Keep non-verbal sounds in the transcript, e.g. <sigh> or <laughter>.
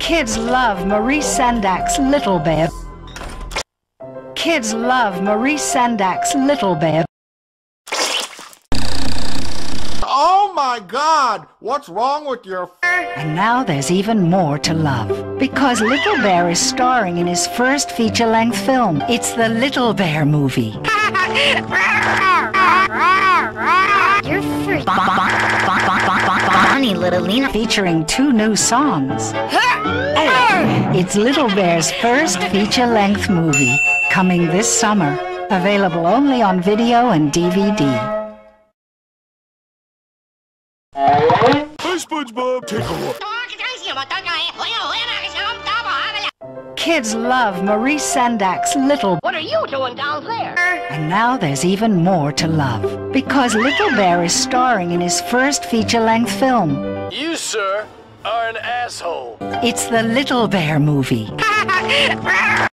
Kids love Maurice Sendak's Little Bear. Kids love Maurice Sendak's Little Bear. Oh my god! What's wrong with your And now there's even more to love. Because Little Bear is starring in his first feature-length film. It's the Little Bear movie. <laughs> Bonnie, little Lena. Featuring two new songs. It's Little Bear's first feature-length movie. Coming this summer. Available only on video and DVD. Hey SpongeBob, take a look. Kids love Maurice Sendak's Little What are you doing down there? And now there's even more to love. Because Little Bear is starring in his first feature-length film. You, sir, are an asshole. It's the Little Bear movie. <laughs>